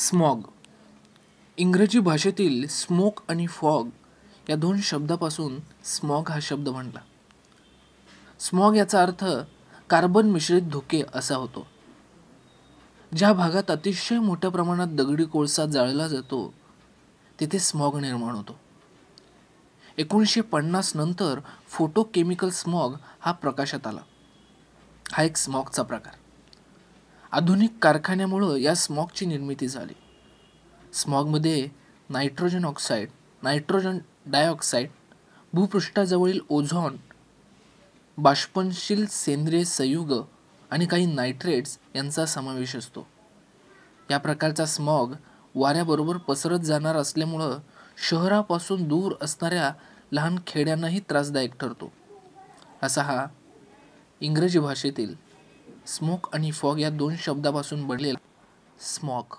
Smog. इंग्रजी भाषेतील smoke आणि फॉग या दोन शब्दापासून स्मॉग हा शब्द म्हणला. स्मॉग याचा अर्थ कार्बन मिश्रित धुके असा होतो. ज्या भागात अतिशय मोठ्या प्रमाणात दगडी कोळसा जाळला जातो तिथे स्मॉग निर्माण होतो. एकोणीसशे पन्नास नंतर फोटो केमिकल स्मॉग हा प्रकाशात आला. हा एक स्मॉगचा प्रकार. आधुनिक कारखान्यामुळं या स्मॉगची निर्मिती झाली. स्मॉगमध्ये नायट्रोजन ऑक्साईड नायट्रोजन डायऑक्साईड भूपृष्ठाजवळील ओझॉन बाष्पनशील सेंद्रिय संयुग आणि काही नायट्रेट्स यांचा समावेश असतो. या प्रकारचा स्मॉग वाऱ्याबरोबर पसरत जाणार असल्यामुळं शहरापासून दूर असणाऱ्या लहान खेड्यांनाही त्रासदायक ठरतो. असा हा इंग्रजी भाषेतील स्मोक आणि फॉग या दोन शब्दापासून बनलेला स्मॉक.